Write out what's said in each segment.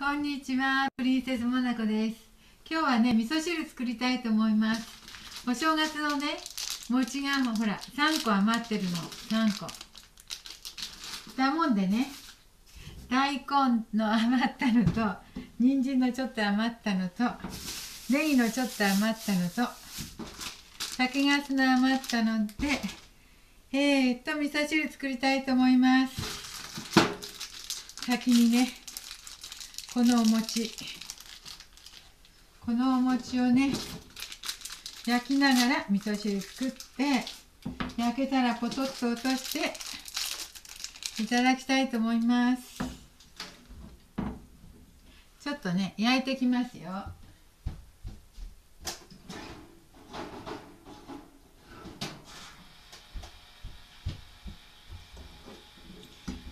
こんにちは、プリンセスモナコです。今日はね、味噌汁作りたいと思います。お正月のね、餅がもうほら、3個余ってるの、3個。だもんでね、大根の余ったのと、人参のちょっと余ったのと、ネギのちょっと余ったのと、酒粕の余ったので、えー、っと、味噌汁作りたいと思います。先にね、このお餅、このお餅をね、焼きながら味噌汁作って、焼けたらポトッと落としていただきたいと思います。ちょっとね、焼いてきますよ。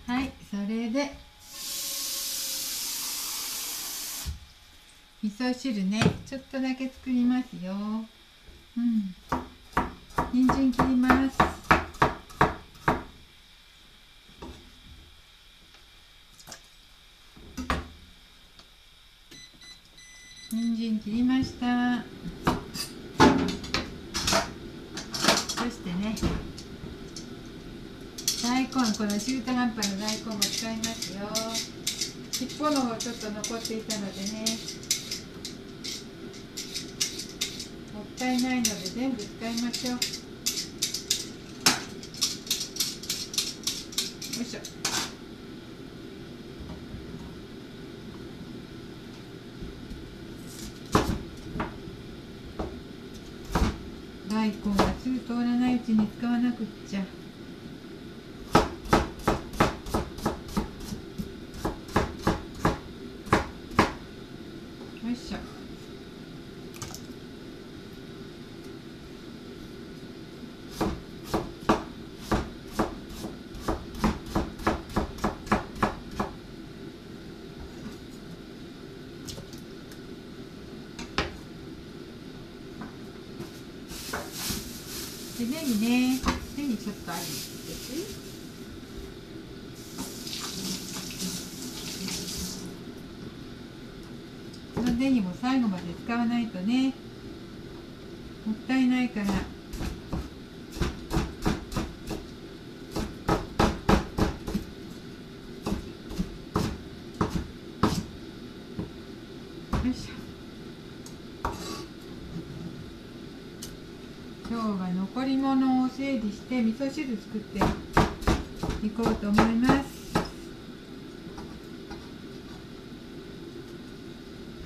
はい、それで味噌汁ね。ちょっとだけ作りますよ。うん。人参切ります。人参切りました。そしてね。大根この中途半端な大根も使いますよ。尻尾の方ちょっと残っていたのでね。もったいないので全部使いましょうよいしょ大根がすぐ通らないうちに使わなくっちゃ。よいしょでネギね目にちょっとある。んですこのネギも最後まで使わないとねもったいないからよいしょ今日は残り物を整理して味噌汁作っていこうと思います。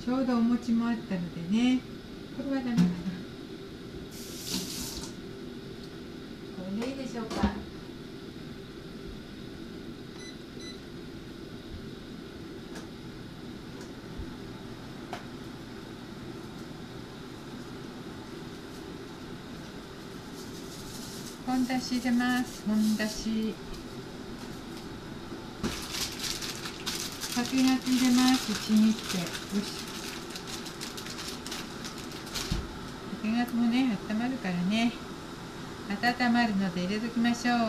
ちょうどお餅もあったのでね。これはダメかなこれでいいでしょうか本だし入れます。本だし。酒が入れます。ちぎって。よし。酒がもね温まるからね。温まるので入れときましょう。は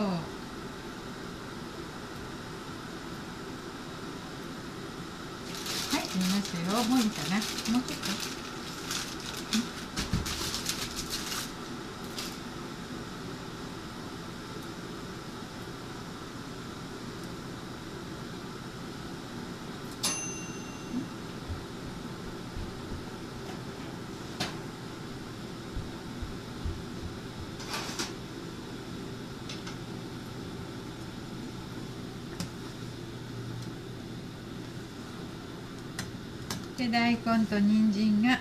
い入れましたよ。もういいかな。もうちょっと。で大根と人参が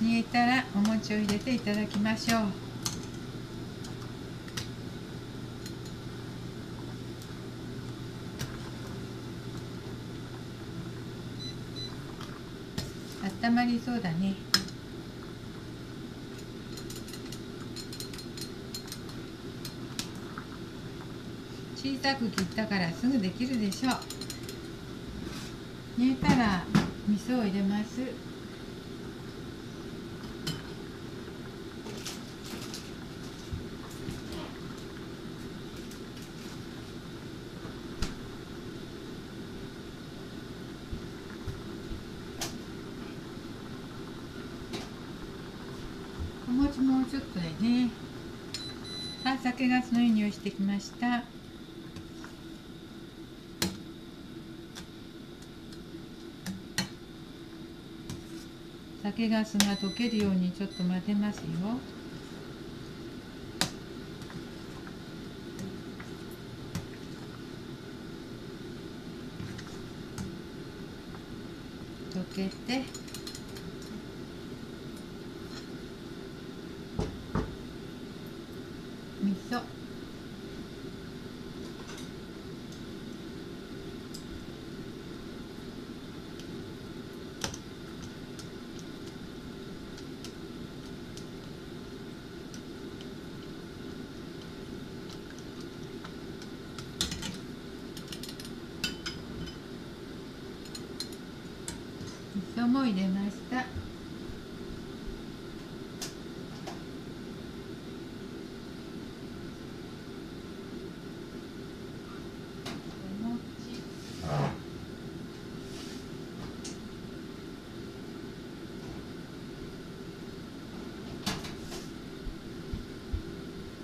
煮えたらお餅を入れていただきましょう。温まりそうだね。小さく切ったからすぐできるでしょう。煮えたら味噌を入れます。お餅もうちょっとでねあ酒がそのいい匂いしてきました。酒ガスが溶けるようにちょっと混ぜますよ。溶けて味噌味噌も入れました。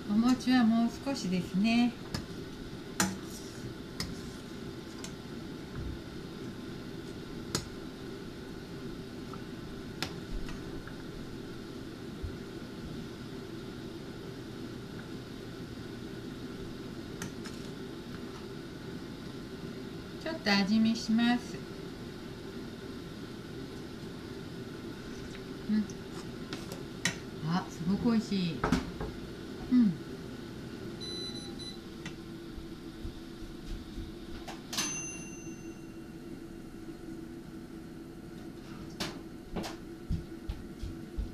お餅お餅はもう少しですね。ちょっと味見します。うん。あすごく美味しい。うん。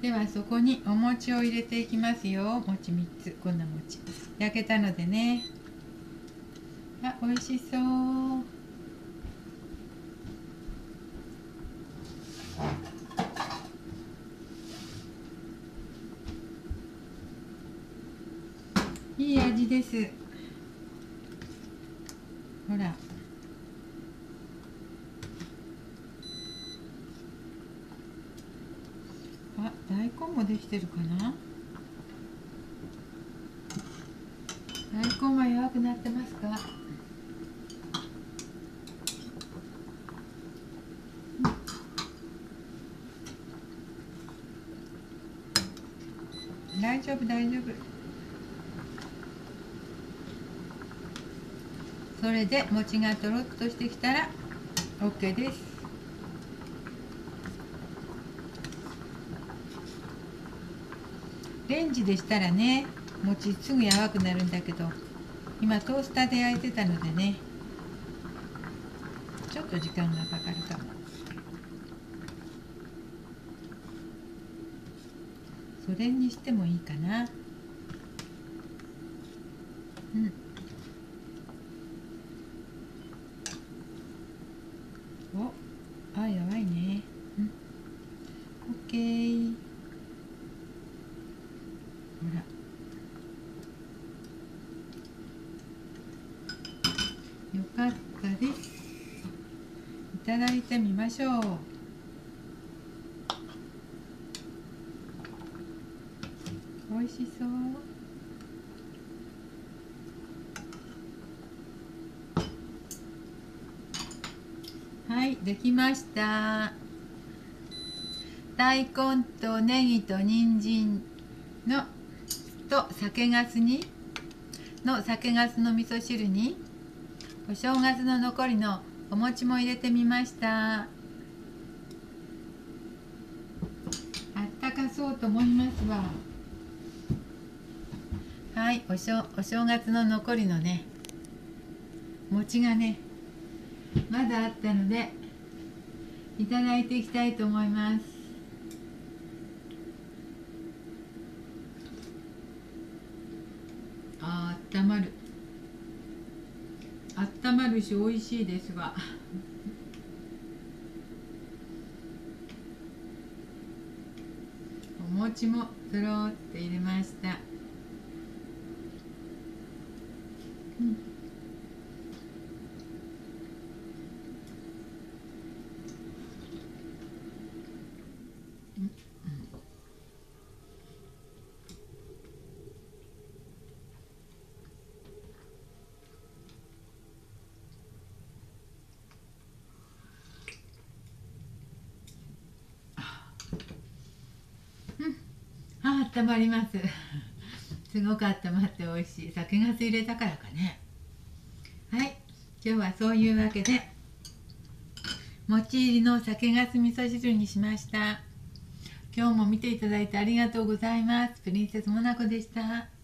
ではそこにお餅を入れていきますよ。餅3つ。こんな餅。焼けたのでね。あ美味しそう。いい味です。ほら。あ大根もできてるかな？大根は弱くなってますか？大丈夫大丈夫。それで餅がとろっとしてきたら OK です。レンジでしたらね餅すぐ柔らくなるんだけど今トースターで焼いてたのでねちょっと時間がかかるかも。それにしてもいいかな。うんおあやばいねうんオッケーほらよかったです。いただいてみましょう。美味しそう。はいできました。大根とネギと人参のと酒粕にの酒粕の味噌汁にお正月の残りのお餅も入れてみました。あったかそうと思いますわ。はいお正お正月の残りのね餅がねまだあったのでいただいていきたいと思います。ああったまる。温まるし美味しいですわ。お餅もとろって入れましたうん温まります。すごく温まって美味しい。酒粕入れたからかね。はい。今日はそういうわけで餅入りの酒粕味噌汁にしました。今日も見ていただいてありがとうございます。プリンセスモナコでした。